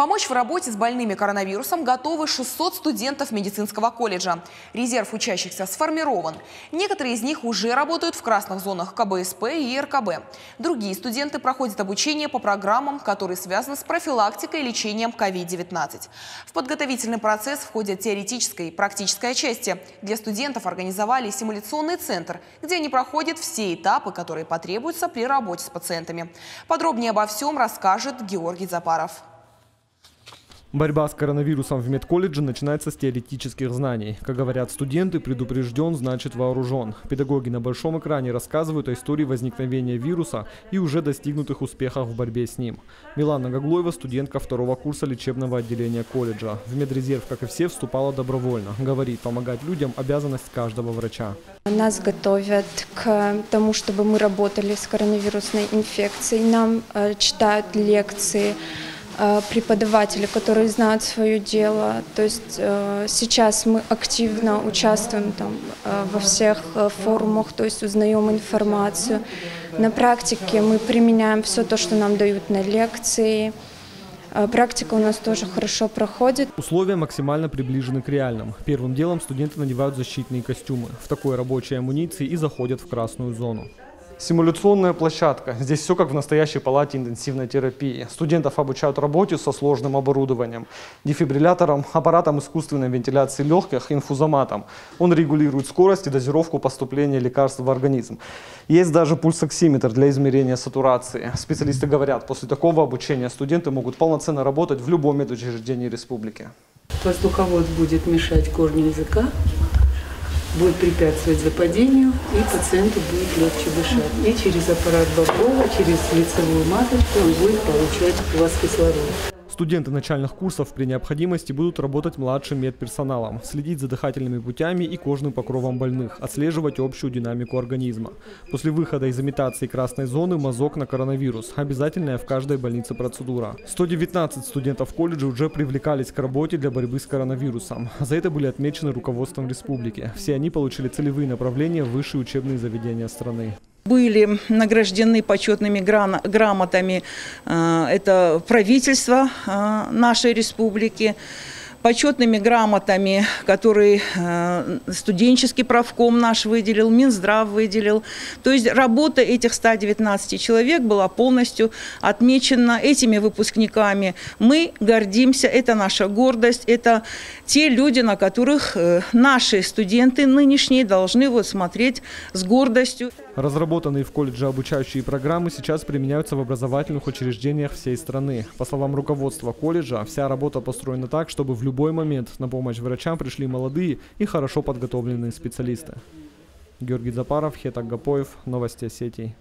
Помочь в работе с больными коронавирусом готовы 600 студентов медицинского колледжа. Резерв учащихся сформирован. Некоторые из них уже работают в красных зонах КБСП и РКБ. Другие студенты проходят обучение по программам, которые связаны с профилактикой и лечением COVID-19. В подготовительный процесс входят теоретическая и практическая части. Для студентов организовали симуляционный центр, где они проходят все этапы, которые потребуются при работе с пациентами. Подробнее обо всем расскажет Георгий Запаров. Борьба с коронавирусом в медколледже начинается с теоретических знаний. Как говорят студенты, предупрежден значит вооружен. Педагоги на большом экране рассказывают о истории возникновения вируса и уже достигнутых успехах в борьбе с ним. Милана Гаглоева, студентка второго курса лечебного отделения колледжа. В медрезерв, как и все, вступала добровольно. Говорит, помогать людям – обязанность каждого врача. Нас готовят к тому, чтобы мы работали с коронавирусной инфекцией. Нам э, читают лекции, преподаватели, которые знают свое дело. То есть э, сейчас мы активно участвуем там, э, во всех форумах, то есть узнаем информацию. На практике мы применяем все то, что нам дают на лекции. Практика у нас тоже хорошо проходит. Условия максимально приближены к реальным. Первым делом студенты надевают защитные костюмы. В такой рабочей амуниции и заходят в красную зону. Симуляционная площадка. Здесь все как в настоящей палате интенсивной терапии. Студентов обучают работе со сложным оборудованием. Дефибриллятором, аппаратом искусственной вентиляции легких, инфузоматом. Он регулирует скорость и дозировку поступления лекарств в организм. Есть даже пульсоксиметр для измерения сатурации. Специалисты говорят, после такого обучения студенты могут полноценно работать в любом медучреждении республики. Воздуховод будет мешать корню языка, будет препятствовать западению, и пациенту будет легче дышать. И через аппарат Боброва, через лицевую маточку он будет получать у вас кислород. Студенты начальных курсов при необходимости будут работать младшим медперсоналом, следить за дыхательными путями и кожным покровом больных, отслеживать общую динамику организма. После выхода из имитации красной зоны мазок на коронавирус, обязательная в каждой больнице процедура. 119 студентов колледжа уже привлекались к работе для борьбы с коронавирусом. За это были отмечены руководством республики. Все они получили целевые направления в высшие учебные заведения страны были награждены почетными грамотами. Э, это правительство э, нашей республики почетными грамотами, которые э, студенческий правком наш выделил, Минздрав выделил. То есть работа этих 119 человек была полностью отмечена этими выпускниками. Мы гордимся, это наша гордость, это те люди, на которых э, наши студенты нынешние должны вот смотреть с гордостью. Разработанные в колледже обучающие программы сейчас применяются в образовательных учреждениях всей страны. По словам руководства колледжа, вся работа построена так, чтобы в любой момент на помощь врачам пришли молодые и хорошо подготовленные специалисты. Георгий Запаров, Хетак Гапоев, Новости Осетии.